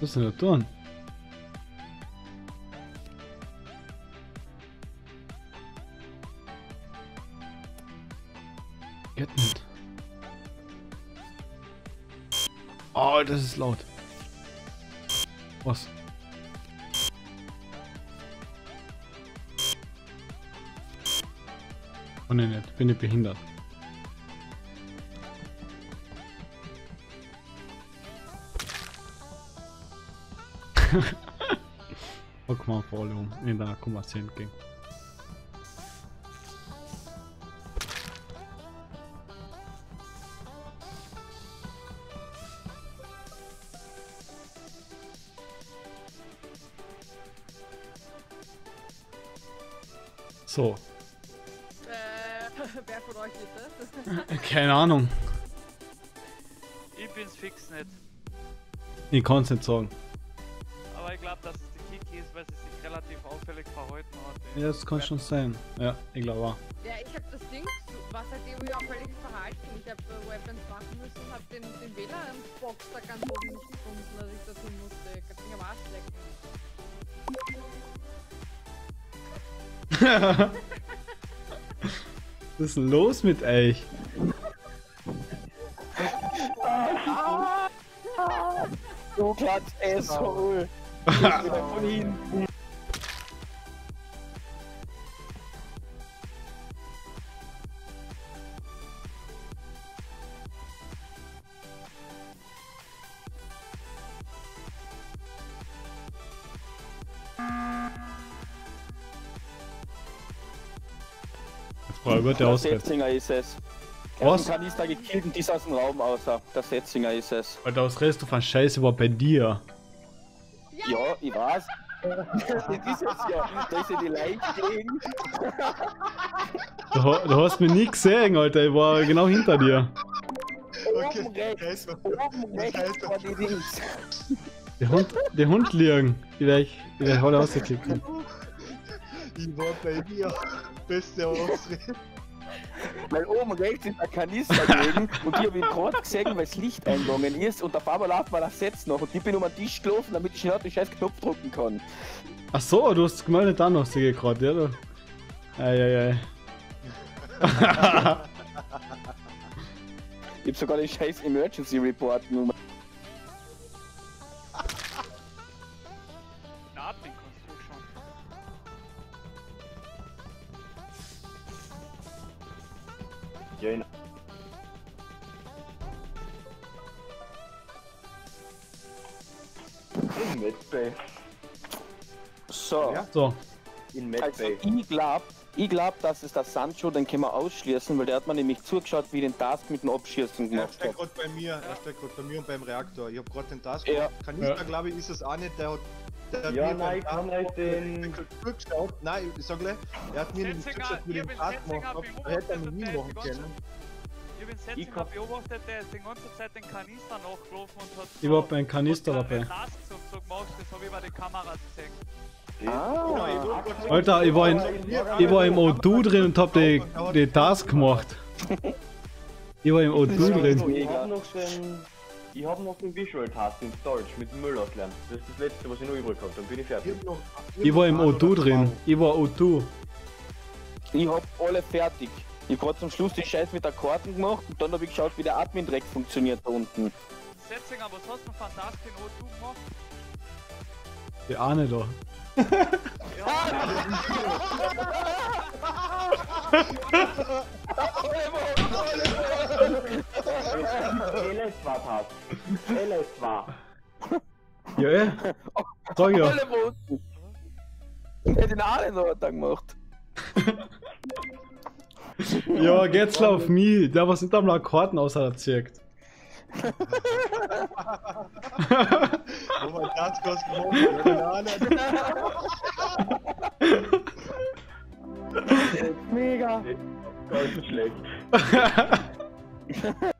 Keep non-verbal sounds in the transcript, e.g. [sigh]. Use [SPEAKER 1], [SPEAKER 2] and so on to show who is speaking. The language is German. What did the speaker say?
[SPEAKER 1] Was ist denn da nicht. Oh, das ist laut. Was? Oh nicht. Bin ich behindert. [laughs] Guck mal voll um in der Kommerziell ging. So,
[SPEAKER 2] Äh, [laughs] wer von euch ist das? [laughs]
[SPEAKER 1] keine Ahnung.
[SPEAKER 3] Ich bin's fix nicht.
[SPEAKER 1] Ich kann es nicht sagen.
[SPEAKER 3] Glaube, dass es die Kiki ist, weil sie sich relativ auffällig verhalten hat.
[SPEAKER 1] Ja, das kann schon sein. Ja, ich glaube auch.
[SPEAKER 2] Ja, ich hab das Ding, was hat die ja völlig verhalten. Ich hab äh, Weapons machen müssen, hab den, den WLAN-Box da ganz oben nicht gefunden, dass ich da tun musste. Ich hab mich am Arsch lecken. [laughs]
[SPEAKER 1] Was ist denn los mit euch?
[SPEAKER 4] Du klatsch Asshole. Von hinten.
[SPEAKER 1] Wird der Ausritt.
[SPEAKER 4] Setzinger ist es. Hat
[SPEAKER 1] Was?
[SPEAKER 4] einen Kanister gekillt und die ist aus dem Raum außer. Der Setzinger ist es.
[SPEAKER 1] Alter, was redest du von Scheiße war bei dir?
[SPEAKER 4] Ja, ich weiß. das ist es ja. Da ist ja die Leiche gelegen.
[SPEAKER 1] Du, du hast mich nie gesehen, Alter. Ich war genau hinter dir.
[SPEAKER 4] Oben rechts. Oben rechts war die Dings.
[SPEAKER 1] Der Hund, der Hund liegen. Die werde ich, werd ich alle rausgeklickt.
[SPEAKER 5] Ich war bei dir. Beste Ausrede.
[SPEAKER 4] Weil oben rechts ist ein Kanister gelegen [laughs] und die habe ich gerade gesehen, weil das Licht eingegangen ist und auf einmal läuft mal das Setz noch und ich bin um den Tisch gelaufen, damit ich schnell den scheiß Knopf drücken kann.
[SPEAKER 1] Ach so, du hast gemeldet dann noch, ich gerade, ja? Du. Eieiei.
[SPEAKER 4] Ich hab sogar den scheiß Emergency Report Nummer. Ja, in
[SPEAKER 6] Medbay.
[SPEAKER 4] So,
[SPEAKER 5] Ja.
[SPEAKER 1] So,
[SPEAKER 6] In
[SPEAKER 4] also
[SPEAKER 6] Medbay.
[SPEAKER 4] ich glaub, ich glaub, dass es der Sancho, den können wir ausschließen, weil der hat mir nämlich zugeschaut, wie ich den Task mit dem Abschießen
[SPEAKER 5] Er
[SPEAKER 4] gemacht
[SPEAKER 5] steht
[SPEAKER 4] habe.
[SPEAKER 5] gerade bei mir, er steht gerade bei mir und beim Reaktor. Ich hab gerade den Task
[SPEAKER 4] Ja.
[SPEAKER 5] Kanister,
[SPEAKER 1] Ja.
[SPEAKER 5] glaube ich, ist es auch nicht. Der hat. Der
[SPEAKER 6] Ja, nein, ich kann euch den-
[SPEAKER 5] zugeschaut. Nein, ich sag gleich, er hat mir zugeschaut, wie
[SPEAKER 3] ich
[SPEAKER 5] den
[SPEAKER 3] Setzinger
[SPEAKER 5] gemacht Da hätte er mich nie machen können.
[SPEAKER 3] Ich bin Setzinger beobachtet, der ist die ganze Zeit den Kanister nachgelaufen und hat.
[SPEAKER 1] ich war beim Kanister
[SPEAKER 3] und
[SPEAKER 1] dabei.
[SPEAKER 3] Tasks und so gemacht, das habe ich bei den Kameras gesehen.
[SPEAKER 4] Ah,
[SPEAKER 1] Alter, ich war, in, ich war im O2 drin und hab die, die Task gemacht. Ich war im O2 drin.
[SPEAKER 6] Ich hab noch den. Ich Visual Task in Storage mit dem Müll auslernen. Das ist das letzte, was ich noch übrig habe. Dann bin ich
[SPEAKER 5] Ich
[SPEAKER 6] fertig.
[SPEAKER 5] hab noch-
[SPEAKER 1] Ich war im
[SPEAKER 5] noch
[SPEAKER 1] O2
[SPEAKER 5] oder
[SPEAKER 1] drin. Ich war O2.
[SPEAKER 4] ich hab alle fertig. Ich hab grad zum Schluss die Scheiß mit der Karten gemacht und dann hab ich geschaut, wie der Admin-Dreck funktioniert da unten.
[SPEAKER 3] Setzinger, was hast du Task in O2 gemacht?
[SPEAKER 1] Die Ahne da. [laughs] [laughs] [laughs]
[SPEAKER 6] LS2 Task. LS2.
[SPEAKER 1] Ja, eh. Sag ja.
[SPEAKER 4] Alle. Und hätte den Ahnen noch da gemacht.
[SPEAKER 1] Ja, geht's auf mich. Der was nicht einmal Karten auserzählt.
[SPEAKER 5] Wo man Task hast gemacht, Mega. Nee,
[SPEAKER 4] das
[SPEAKER 6] ist schlecht. [laughs] [laughs]